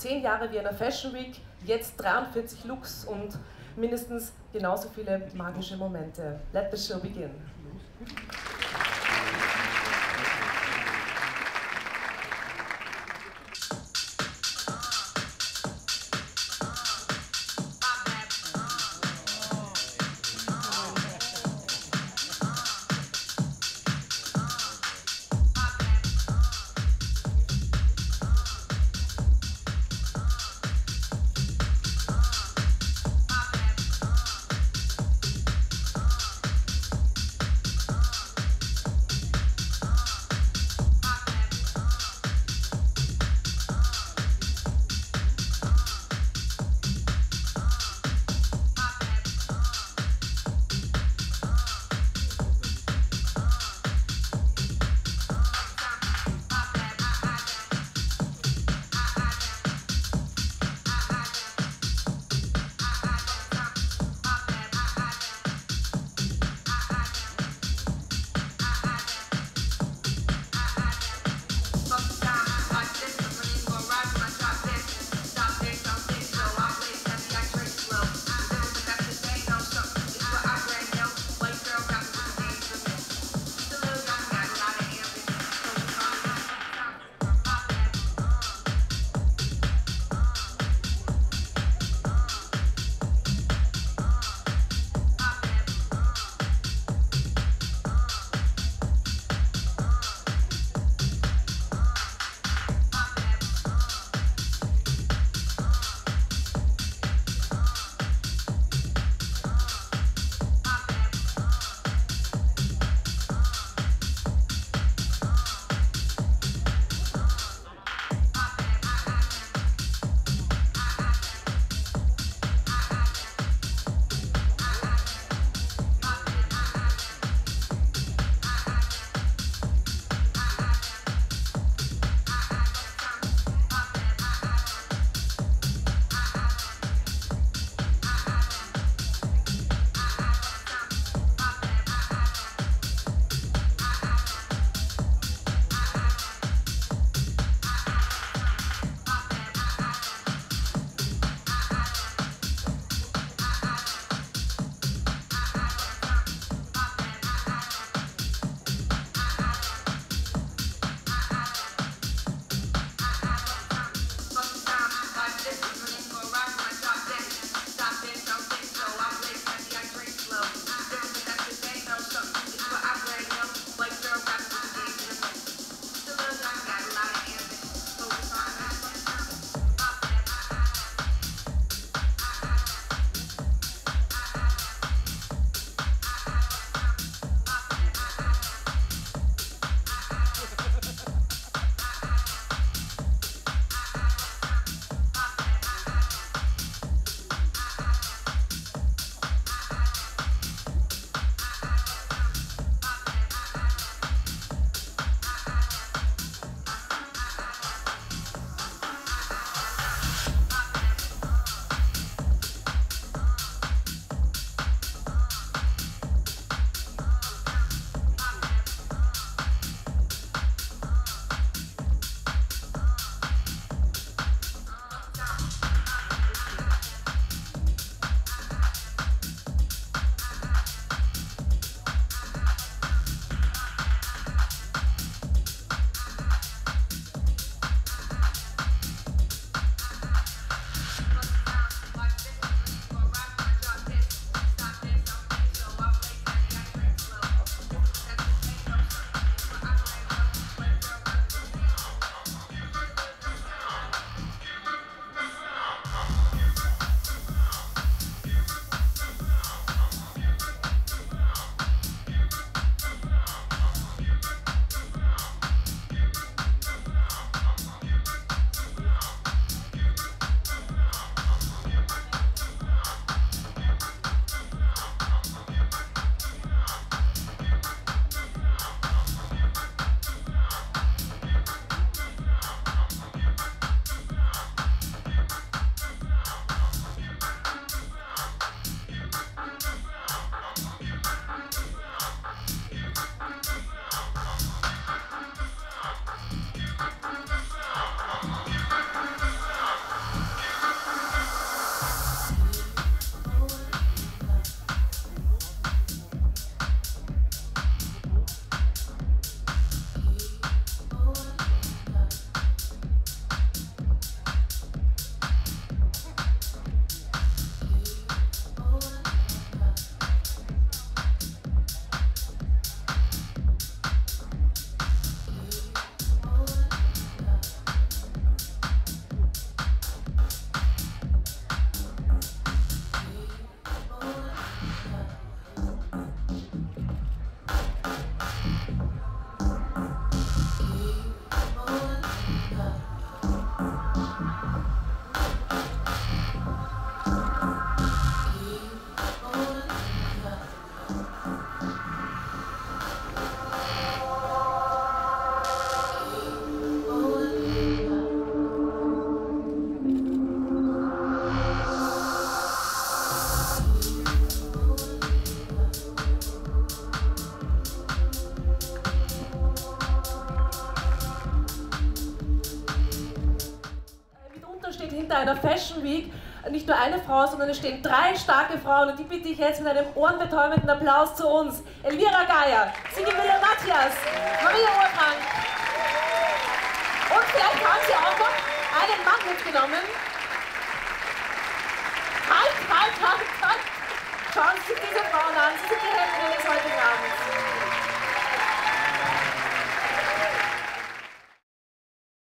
10 Jahre Vienna Fashion Week, jetzt 43 Looks und mindestens genauso viele magische Momente. Let the show begin. Einer Fashion Week nicht nur eine Frau, sondern es stehen drei starke Frauen und die bitte ich jetzt mit einem ohrenbetäubenden Applaus zu uns. Elvira Geier, Sibylle Matthias, Maria Urbank und vielleicht haben sie auch noch einen Mann mitgenommen. Halt, halt, halt, halt! Schauen Sie sich diese Frauen an, sie sind die